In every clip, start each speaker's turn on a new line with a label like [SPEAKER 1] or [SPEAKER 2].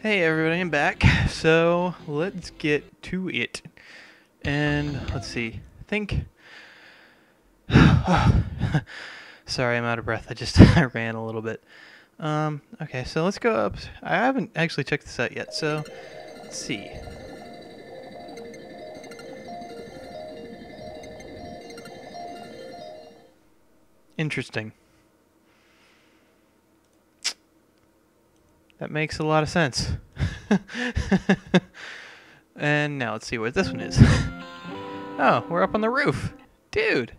[SPEAKER 1] Hey everybody, I'm back. So let's get to it. And let's see. I think. Sorry, I'm out of breath. I just I ran a little bit. Um. Okay, so let's go up. I haven't actually checked this out yet. So let's see. Interesting. That makes a lot of sense. and now let's see what this one is. oh, we're up on the roof. Dude.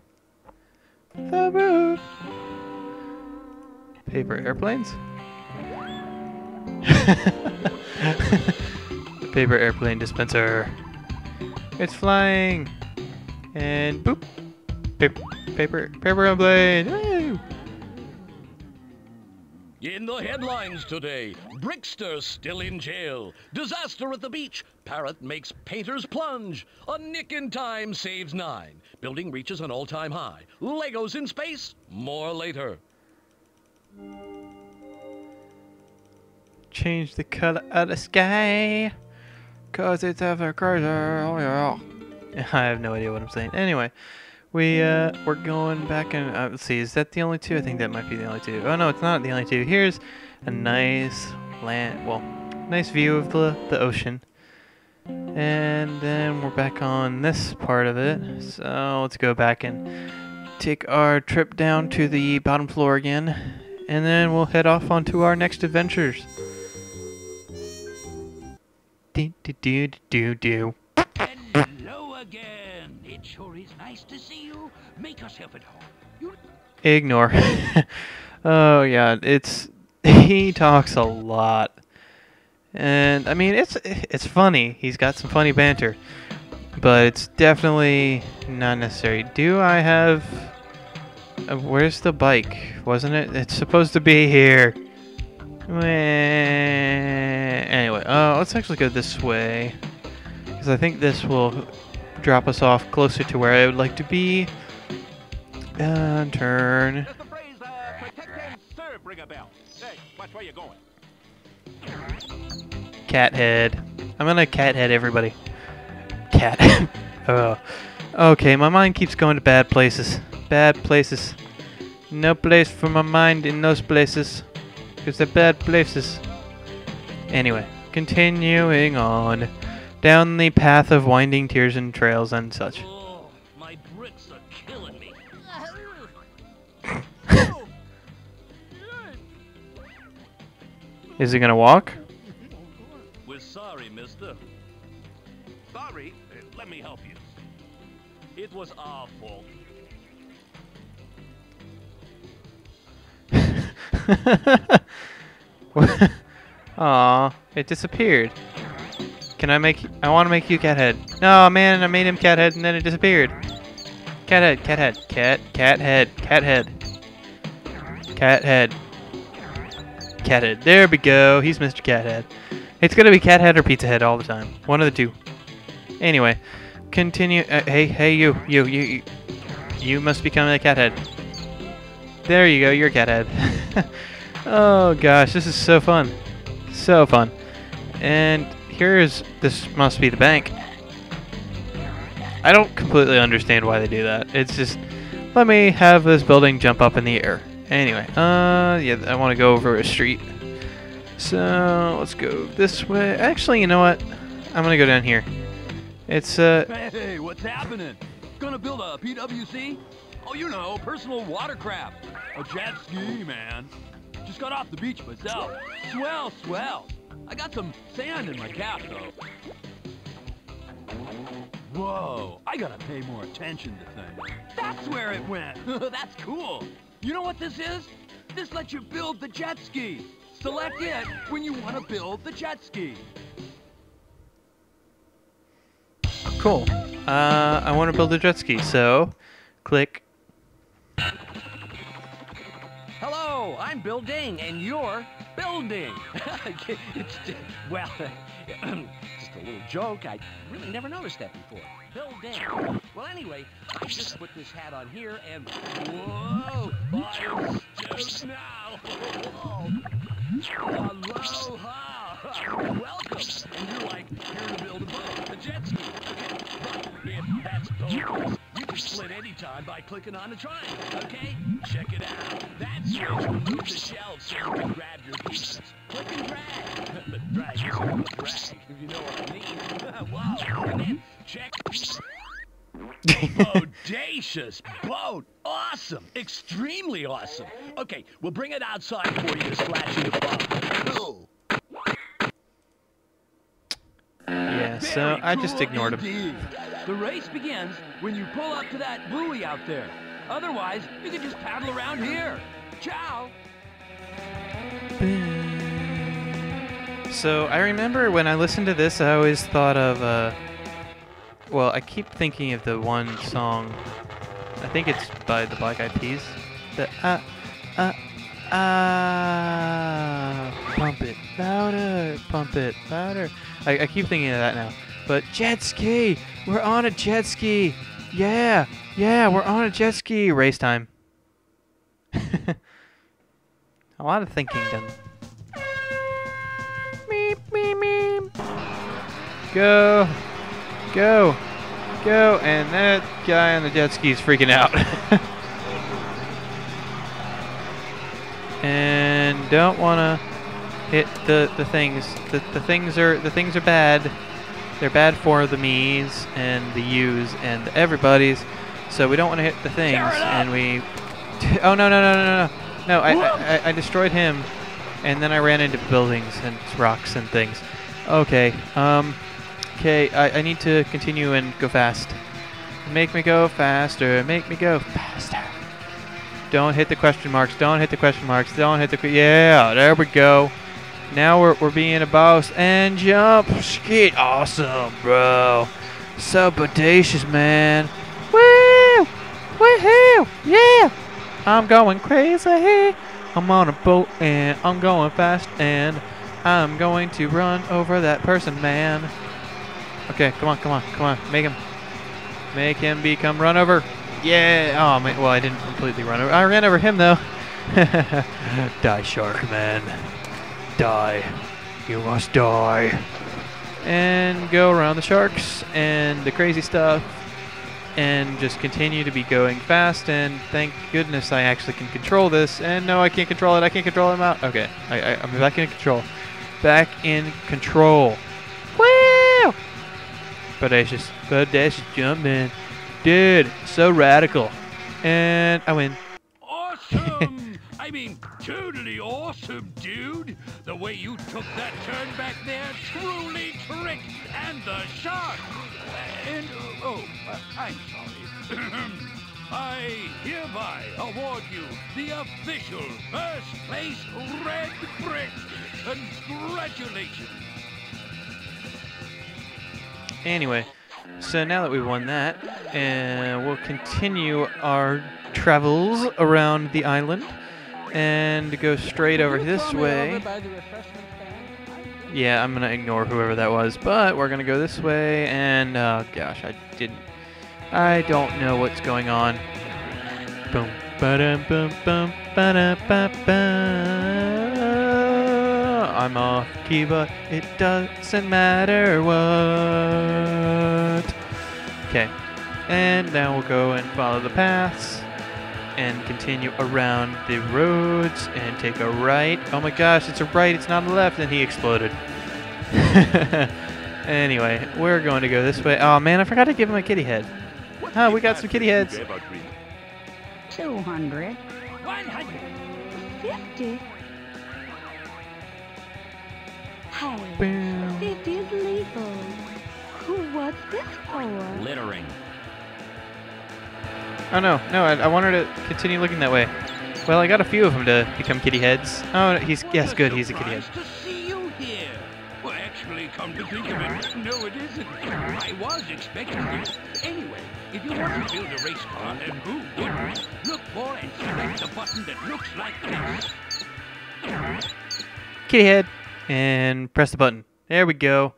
[SPEAKER 1] The roof. Paper airplanes? the paper airplane dispenser. It's flying. And boop. Paper, paper, paper airplane.
[SPEAKER 2] In the headlines today, Brickster still in jail. Disaster at the beach. Parrot makes painters plunge. A nick in time saves nine. Building reaches an all-time high. Legos in space. More later.
[SPEAKER 1] Change the color of the sky. Cause it's ever crazy. Oh yeah. I have no idea what I'm saying. Anyway. We, uh, we're going back and, uh, let's see, is that the only two? I think that might be the only two. Oh, no, it's not the only two. Here's a nice land, well, nice view of the, the ocean. And then we're back on this part of it. So let's go back and take our trip down to the bottom floor again. And then we'll head off onto our next adventures. Do do do do do.
[SPEAKER 3] Hello again. It sure is nice to see you. Make yourself at home. You
[SPEAKER 1] Ignore. oh yeah, it's he talks a lot. And I mean it's it's funny. He's got some funny banter. But it's definitely not necessary. Do I have uh, Where's the bike? Wasn't it? It's supposed to be here. Anyway, uh, let's actually go this way. Because I think this will drop us off closer to where I would like to be. And turn.
[SPEAKER 4] Just the phrase, uh, protect and serve ring a bell. Hey, watch where you're going.
[SPEAKER 1] Cat head. I'm gonna cat head everybody. Cat. oh. Okay, my mind keeps going to bad places. Bad places. No place for my mind in those places. Because they're bad places. Anyway, continuing on. Down the path of winding tears and trails and such.
[SPEAKER 2] Oh, my bricks are killing me.
[SPEAKER 1] Is he gonna walk?
[SPEAKER 2] We're sorry, mister.
[SPEAKER 4] Sorry, uh, let me help you.
[SPEAKER 2] It was our fault.
[SPEAKER 1] Aw, it disappeared. Can I make? I want to make you Cathead. No, man, I made him Cathead and then it disappeared. Cathead, Cathead, cat head, cat, cat head, cat head, cat head, cat head. There we go. He's Mr. Cathead. It's gonna be Cathead or pizza head all the time. One of the two. Anyway, continue. Uh, hey, hey, you, you, you, you, you must become a Cathead. There you go. You're a cat oh gosh, this is so fun. So fun. And here's this must be the bank. I don't completely understand why they do that. It's just let me have this building jump up in the air. Anyway, uh yeah, I want to go over a street. So, let's go this way. Actually, you know what? I'm going to go down here. It's uh
[SPEAKER 5] Hey, what's happening? Gonna build a PWC? Oh, you know, personal watercraft. A jet ski, man. Just got off the beach myself. Swell, swell. I got some sand in my cap, though. Whoa, I gotta pay more attention to things. That's where it went. That's cool. You know what this is? This lets you build the jet ski. Select it when you want to build the jet ski.
[SPEAKER 1] cool. Uh I want to build a jet ski. So, click
[SPEAKER 3] Building, and you're building. it's just, well, just a little joke. I really never noticed that before. Building. Well, anyway, I just put this hat on here, and whoa, just now. Whoa. Aloha. Welcome.
[SPEAKER 6] And you're like, here to build a
[SPEAKER 3] boat, a jet ski. That's
[SPEAKER 2] by clicking on the triangle, okay? Check it out. That switch will move the shelf so you can grab your pieces. Click and drag. but drag is a drag, if you know what I mean. Whoa, and then check. Bodacious boat. Awesome. Extremely awesome. Okay, we'll bring it outside for you to splash in the boat.
[SPEAKER 1] Yeah, so
[SPEAKER 5] Very
[SPEAKER 1] I just
[SPEAKER 5] cool
[SPEAKER 1] ignored him.
[SPEAKER 5] The race begins when you pull up to that buoy out there. Otherwise, you can just paddle around here. Ciao.
[SPEAKER 1] So I remember when I listened to this, I always thought of, uh, well, I keep thinking of the one song. I think it's by the Black Eyed Peas. The uh, uh, ah, pump it louder, pump it louder. I, I keep thinking of that now. But jet ski, we're on a jet ski. Yeah, yeah, we're on a jet ski. Race time. a lot of thinking done. Meep, meep, meep. Go. Go. Go. And that guy on the jet ski is freaking out. and don't want to hit the, the things. The, the things are the things are bad. They're bad for the me's and the you's and the everybody's. So we don't want to hit the things. And we. Oh no no no no no no! I, I I- destroyed him and then I ran into buildings and rocks and things. Okay, um, okay, I, I need to continue and go fast. Make me go faster, make me go faster. Don't hit the question marks, don't hit the question marks, don't hit the, yeah, there we go. Now we're, we're being a boss and jump, skate, awesome, bro. So bodacious, man. Woo! Woohoo! Yeah! I'm going crazy. I'm on a boat and I'm going fast and I'm going to run over that person, man. Okay, come on, come on, come on. Make him. Make him become run over. Yeah. Oh, man. Well, I didn't completely run over. I ran over him, though. die, shark man. Die. You must die. And go around the sharks and the crazy stuff and just continue to be going fast. And thank goodness I actually can control this. And no, I can't control it. I can't control him out. Okay, I, I, I'm back in control. Back in control. Woo! Bodacious, bodacious jumping, dude. So radical, and I win.
[SPEAKER 2] Awesome! I mean, totally awesome, dude! The way you took that turn back there truly tricked and the shark! And, oh, I'm sorry. I hereby award you the official first place red brick. Congratulations!
[SPEAKER 1] Anyway, so now that we've won that, uh, we'll continue our travels around the island and go straight over this way. Yeah, I'm gonna ignore whoever that was, but we're gonna go this way, and oh gosh, I didn't. I don't know what's going on. Boom, ba-dum, boom, boom, ba-da, ba ba. I'm off key, but it doesn't matter what. Okay, and now we'll go and follow the paths and continue around the roads and take a right. Oh my gosh, it's a right, it's not a left, and he exploded. anyway, we're going to go this way. Oh man, I forgot to give him a kitty head. Oh, we got some kitty heads.
[SPEAKER 7] 200. 50. Hey,
[SPEAKER 1] Boom.
[SPEAKER 7] it is legal. What's this for?
[SPEAKER 3] Littering.
[SPEAKER 1] Oh no, no, I, I wanted to continue looking that way. Well, I got a few of them to become kitty heads. Oh, he's yes, good. He's a kitty head.
[SPEAKER 2] To see you here. Well, actually, come to think of it, no, it isn't. I was expecting you. Anyway, if you want to build a race car, and who wouldn't, look for and select the button that looks like this.
[SPEAKER 1] Kitty head, and press the button. There we go.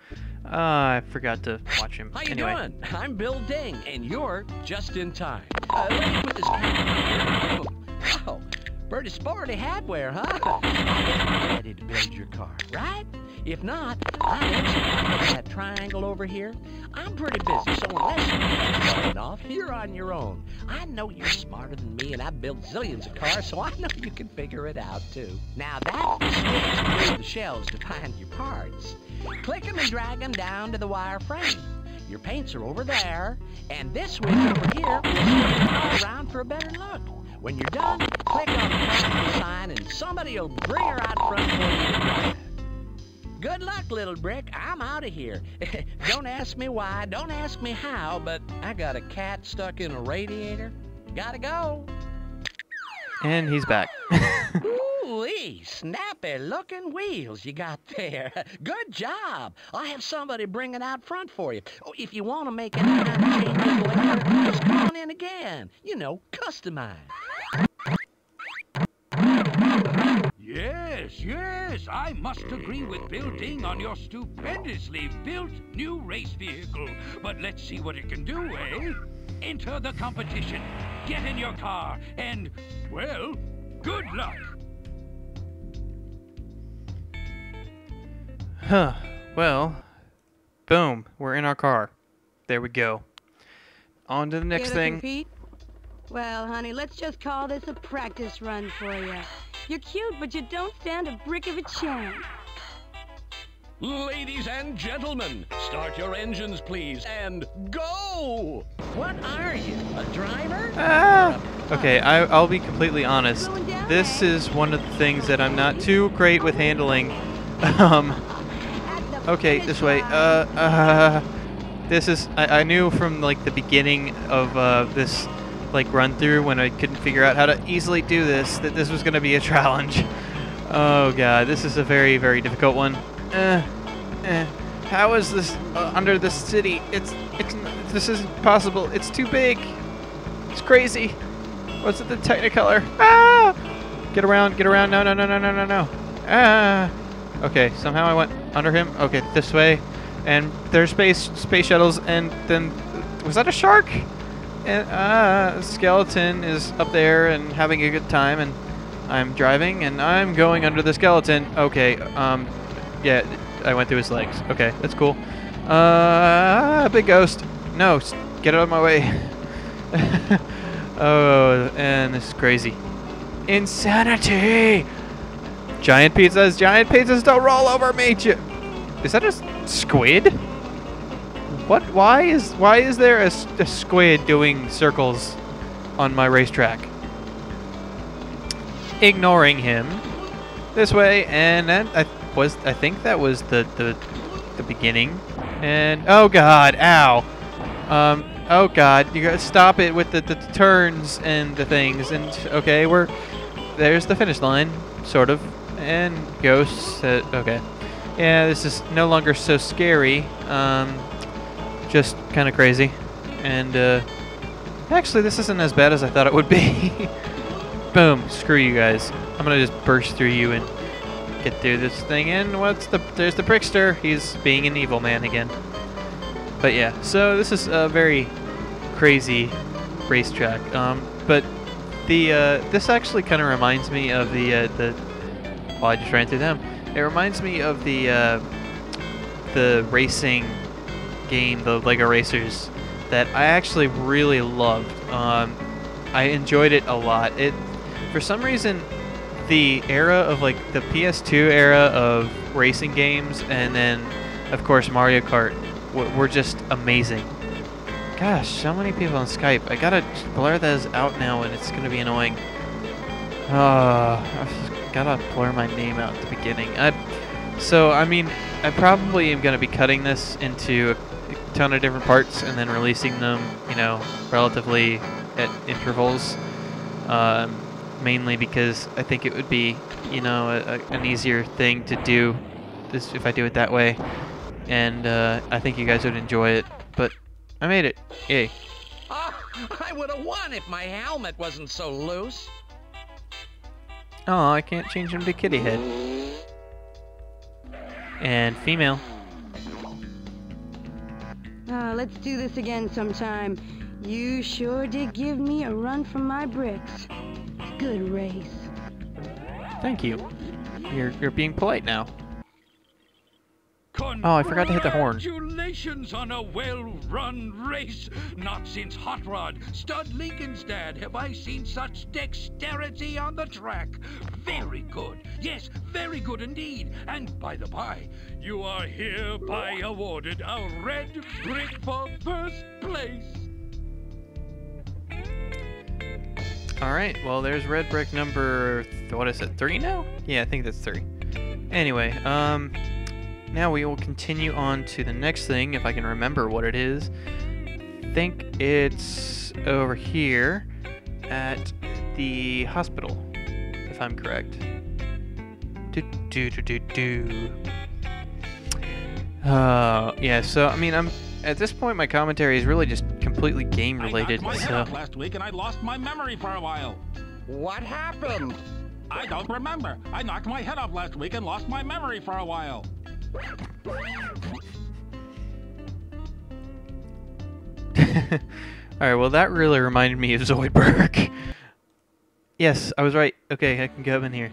[SPEAKER 1] Ah, I forgot to watch him.
[SPEAKER 3] How you
[SPEAKER 1] anyway,
[SPEAKER 3] doing? I'm Bill Ding, and you're just in time. Uh, let me put this camera. Oh, wow. Pretty sporty hardware, huh? Ready to build your car, right? If not, I'll execute that triangle over here. I'm pretty busy, so unless you're set it off, you're on your own. I know you're smarter than me, and I've built zillions of cars, so I know you can figure it out, too. Now, that's the switch to build the shells to find your parts. Click 'em and drag 'em down to the wire frame. Your paints are over there, and this switch mm. over here will all around for a better look. When you're done, click on the customer sign, and somebody will bring her out front for you. Good luck, little brick. I'm out of here. don't ask me why, don't ask me how, but I got a cat stuck in a radiator. Gotta go.
[SPEAKER 1] And he's back.
[SPEAKER 3] Ooh-wee, snappy looking wheels you got there. Good job. I'll have somebody bring it out front for you. Oh, if you want to make any kind of just come on in again. You know, customize.
[SPEAKER 5] Yes, yes, I must agree with Bill Ding on your stupendously built new race vehicle. But let's see what it can do, eh? Enter the competition, get in your car, and, well, good luck.
[SPEAKER 1] Huh. Well, boom. We're in our car. There we go. On to the next
[SPEAKER 7] Here
[SPEAKER 1] thing.
[SPEAKER 7] compete? Well, honey, let's just call this a practice run for you. You're cute, but you don't stand a brick of a chance.
[SPEAKER 2] Ladies and gentlemen, start your engines, please, and go!
[SPEAKER 3] What are you, a driver?
[SPEAKER 1] Ah! Okay, I, I'll be completely honest. This is one of the things that I'm not too great with handling. um,
[SPEAKER 7] At the
[SPEAKER 1] okay, this way. Uh, uh, this is. I, I knew from like the beginning of uh, this like run through when I couldn't figure out how to easily do this that this was going to be a challenge. Oh god, this is a very very difficult one. Uh, eh. How is this uh, under the city? It's it's this isn't possible. It's too big. It's crazy. What's it? The Technicolor? Ah! Get around! Get around! No! No! No! No! No! No! No! Ah! Okay. Somehow I went under him. Okay, this way. And there's space space shuttles. And then was that a shark? And uh, skeleton is up there and having a good time. And I'm driving and I'm going under the skeleton. Okay. Um. Yeah. I went through his legs. Okay, that's cool. Uh, big ghost. No, get out of my way. oh, and this is crazy. Insanity! Giant pizzas, giant pizzas, don't roll over me! Is that a squid? What? Why is why is there a squid doing circles on my racetrack? Ignoring him. This way, and then I was I think that was the the the beginning. And oh god, ow. Um oh god, you gotta stop it with the, the turns and the things and okay, we're there's the finish line, sort of. And ghosts uh, okay. Yeah, this is no longer so scary. Um just kinda crazy. And uh actually this isn't as bad as I thought it would be. Boom, screw you guys. I'm gonna just burst through you and get through this thing and what's the there's the Brickster. He's being an evil man again. But yeah, so this is a very crazy racetrack. Um, but the uh, this actually kind of reminds me of the uh, the. Well, I just ran through them. It reminds me of the uh, the racing game, the Lego Racers, that I actually really loved. Um, I enjoyed it a lot. It for some reason the era of like the PS2 era of racing games, and then of course Mario Kart, were just amazing. Gosh, so many people on Skype. I gotta blur those out now, and it's gonna be annoying. Uh, I just gotta blur my name out at the beginning. I, so I mean, I probably am gonna be cutting this into a ton of different parts and then releasing them, you know, relatively at intervals. Um, mainly because I think it would be, you know, a, a, an easier thing to do this if I do it that way, and uh, I think you guys would enjoy it. But I made it, yay!
[SPEAKER 3] Oh, I would have won if my helmet wasn't so loose.
[SPEAKER 1] Oh, I can't change him to kitty head and female.
[SPEAKER 7] Uh, let's do this again sometime. You sure did give me a run for my bricks. Good race.
[SPEAKER 1] Thank you. You're you're being polite now. Oh, I forgot to hit the horn.
[SPEAKER 6] Congratulations on a well-run race. Not since Hot Rod, Stud Lincoln's dad, have I seen such dexterity on the track. Very good. Yes, very good indeed. And by the by, you are hereby awarded a red brick for first place.
[SPEAKER 1] All right. Well, there's red brick number th- what is it? Three now? Yeah, I think that's three. Anyway, um, now we will continue on to the next thing if I can remember what it is. I think it's over here at the hospital, if I'm correct. Do do do do do. Uh, yeah. So I mean, I'm at this point my commentary is really just completely game related.
[SPEAKER 4] I knocked my head
[SPEAKER 1] So
[SPEAKER 4] off last week and I lost my memory for a while.
[SPEAKER 8] What happened?
[SPEAKER 4] I don't remember. I knocked my head off last week and lost my memory for a while.
[SPEAKER 1] All right. Well, that really reminded me of Zoidberg. yes, I was right. Okay, I can go in here.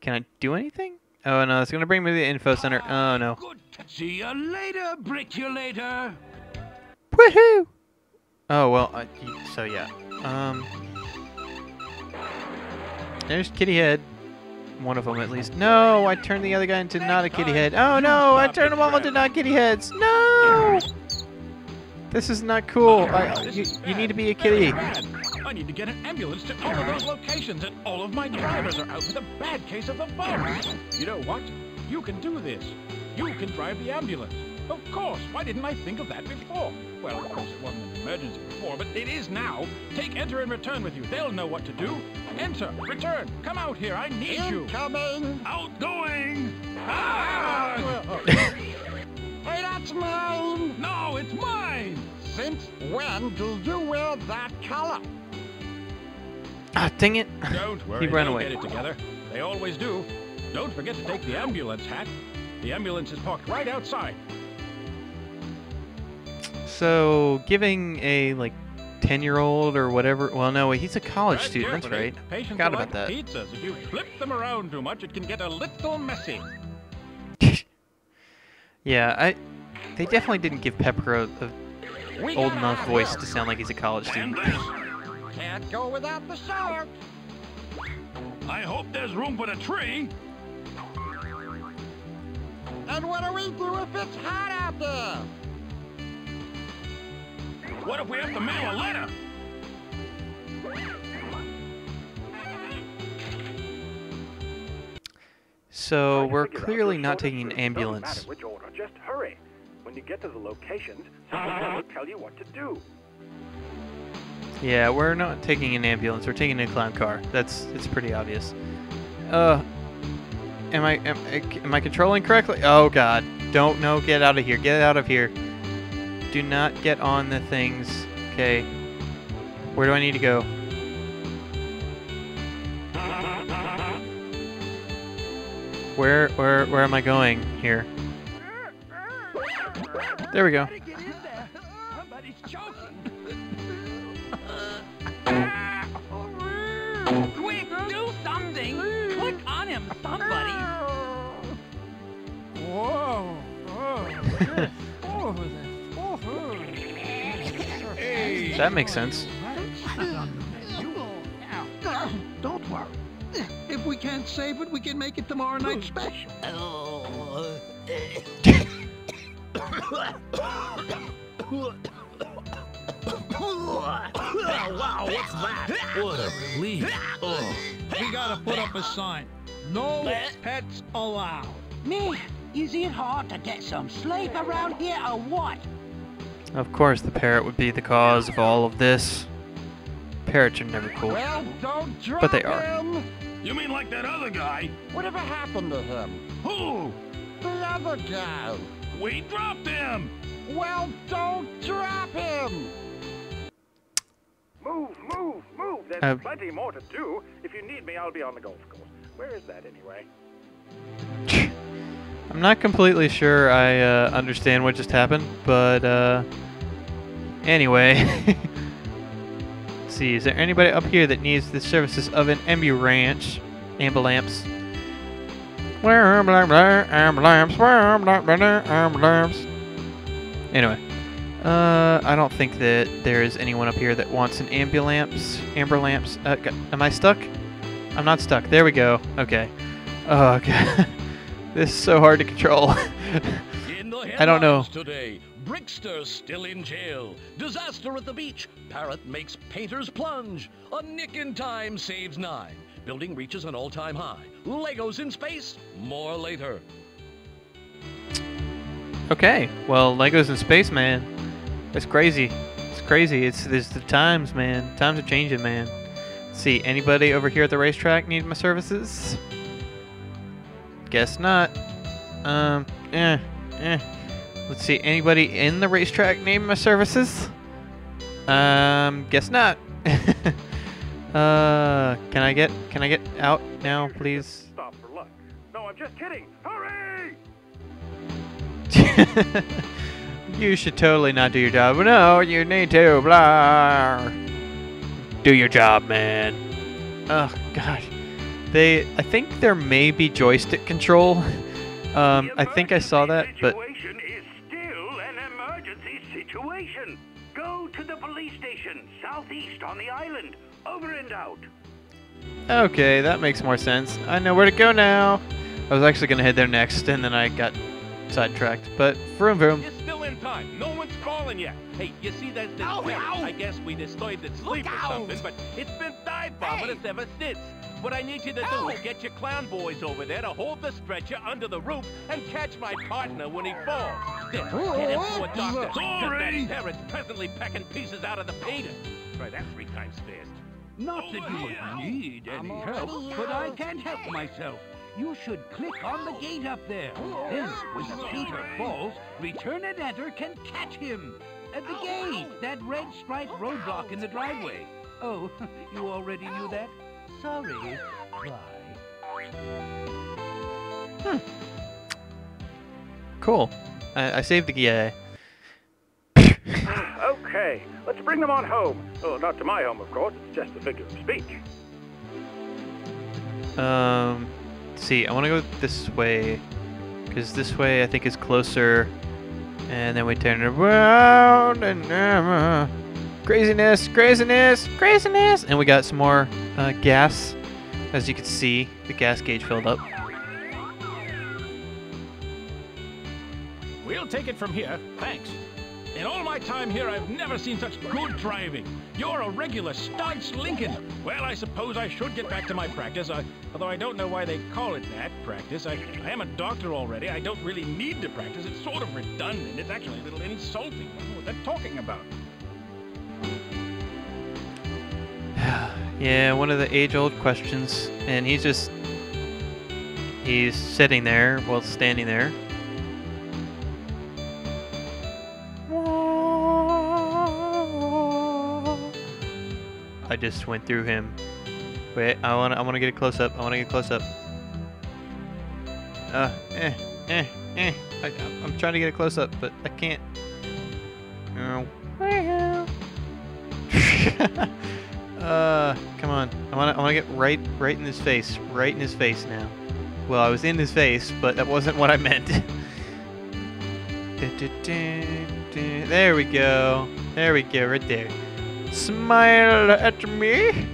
[SPEAKER 1] Can I do anything? Oh no, it's gonna bring me to the info center. Oh no.
[SPEAKER 6] Good. See you later, Brickulator.
[SPEAKER 1] Woohoo! Oh well. Uh, so yeah. Um. There's Kitty Head. One of them at least. No, I turned the other guy into not a kitty head. Oh no, I turned them all into not kitty heads. No! This is not cool. I, you, you need to be a kitty.
[SPEAKER 4] I need to get an ambulance to all of those locations, and all of my drivers are out with a bad case of the virus. You know what? You can do this. You can drive the ambulance. Of course. Why didn't I think of that before? Well, of course it wasn't an emergency before, but it is now. Take enter and return with you. They'll know what to do. Enter, return. Come out here. I need you.
[SPEAKER 8] Incoming!
[SPEAKER 4] Outgoing. Ah!
[SPEAKER 8] Hey, that's mine!
[SPEAKER 4] no, it's mine.
[SPEAKER 8] Since when do you wear that color?
[SPEAKER 1] Ah, dang it.
[SPEAKER 4] Don't worry.
[SPEAKER 1] He ran away.
[SPEAKER 4] Get it together. They always do. Don't forget to take the ambulance hat. The ambulance is parked right outside.
[SPEAKER 1] So, giving a like 10 year old or whatever. Well, no, he's a college student. That's right.
[SPEAKER 4] Patients
[SPEAKER 1] Forgot about that.
[SPEAKER 4] pizzas. If you flip them around too much, it can get a little messy.
[SPEAKER 1] Yeah, I. They definitely didn't give Pepper a, a old enough voice to sound like he's a college student.
[SPEAKER 8] Can't go without the shark.
[SPEAKER 4] I hope there's room for the tree.
[SPEAKER 8] And what do we do if it's hot out there?
[SPEAKER 4] What if we have to mail a letter?
[SPEAKER 1] So we're clearly not taking an ambulance.
[SPEAKER 9] which order, just hurry. When you get to the locations, someone will tell you what to do.
[SPEAKER 1] Yeah, we're not taking an ambulance. We're taking a clown car. That's it's pretty obvious. Uh, am I am, am I controlling correctly? Oh God! Don't no! Get out of here! Get out of here! Do not get on the things. Okay. Where do I need to go? Where where where am I going here? There we go.
[SPEAKER 6] Get in there.
[SPEAKER 1] That makes sense.
[SPEAKER 3] Don't worry. If we can't save it, we can make it tomorrow night special.
[SPEAKER 5] wow, what's that? What a relief. Oh.
[SPEAKER 3] We gotta put up a sign. No pets allowed.
[SPEAKER 6] Man, is it hard to get some sleep around here or what?
[SPEAKER 1] Of course, the parrot would be the cause of all of this. Parrots are never cool.
[SPEAKER 8] Well, don't drop
[SPEAKER 1] But they are.
[SPEAKER 8] him.
[SPEAKER 4] You mean like that other guy?
[SPEAKER 8] Whatever happened to him?
[SPEAKER 4] Who?
[SPEAKER 8] The other guy.
[SPEAKER 4] We dropped him.
[SPEAKER 8] Well, don't drop him.
[SPEAKER 9] Move, move, move. There's
[SPEAKER 1] Uh,
[SPEAKER 9] plenty more to do. If you need me, I'll be on the golf course. Where is that anyway?
[SPEAKER 1] I'm not completely sure I uh, understand what just happened, but uh, anyway. see. Is there anybody up here that needs the services of an ambulance? Ambulance. Anyway, uh, I don't think that there is anyone up here that wants an ambulance. Amber lamps. Uh, am I stuck? I'm not stuck. There we go. Okay. Oh, okay. This is so hard to control.
[SPEAKER 2] In the
[SPEAKER 1] I don't know.
[SPEAKER 2] Today, Brickster still in jail. Disaster at the beach. Parrot makes painters plunge. A nick in time saves nine. Building reaches an all-time high. Legos in space. More later.
[SPEAKER 1] Okay, well, Legos in space, man. That's crazy. It's crazy. It's there's the times, man. Times are changing, man. Let's see, anybody over here at the racetrack need my services? Guess not. Um, eh, eh. Let's see, anybody in the racetrack need my services? Um, guess not. uh, can I get can I get out now, please?
[SPEAKER 9] Stop for luck. No, I'm just kidding. Hurry!
[SPEAKER 1] you should totally not do your job. No, you need to. Blah. Do your job, man. Oh gosh, they. I think there may be joystick control. Um, I think I saw that, but
[SPEAKER 8] situation is still an emergency situation. Go to the police station southeast on the island. Over and out.
[SPEAKER 1] okay, that makes more sense. I know where to go now. I was actually gonna head there next, and then I got sidetracked. But vroom vroom.
[SPEAKER 4] You're still in time. No one's calling yet. Hey, you see there's this
[SPEAKER 8] Ow, ow.
[SPEAKER 4] I guess we disturbed its sleep or
[SPEAKER 8] out.
[SPEAKER 4] something, but it's been dive bombing us ever since. What I need you to do is get your clown boys over there to hold the stretcher under the roof and catch my partner when he falls. Then get him to a doctor.
[SPEAKER 8] Sorry.
[SPEAKER 4] Parrot's presently pecking pieces out of the painter. Try that three times fast.
[SPEAKER 6] Not that you would need any help, but I can't help myself. You should click on the gate up there. Then, when the painter falls, return and enter can catch him. At the gate, that red striped roadblock in the driveway. Oh, you already knew that? Sorry. Bye.
[SPEAKER 1] Cool. I, I saved the guy.
[SPEAKER 9] Okay, let's bring them on home. Oh, not to my home, of course. It's just a figure of speech.
[SPEAKER 1] Um, let's see, I want to go this way because this way I think is closer. And then we turn around and uh, craziness, craziness, craziness, and we got some more uh, gas. As you can see, the gas gauge filled up.
[SPEAKER 4] We'll take it from here. Thanks. In all my time here, I've never seen such good driving. You're a regular staunch Lincoln. Well, I suppose I should get back to my practice, I, although I don't know why they call it that, practice. I, I am a doctor already. I don't really need to practice. It's sort of redundant. It's actually a little insulting. What they're talking about.
[SPEAKER 1] Yeah, one of the age-old questions, and he's just he's sitting there while standing there. I just went through him. Wait, I wanna I wanna get a close up. I wanna get a close up. Uh, eh, eh, eh. I, I'm trying to get a close up, but I can't. Oh. uh, come on. I wanna I wanna get right right in his face, right in his face now. Well, I was in his face, but that wasn't what I meant. There we go. There we go, right there. Smile at me.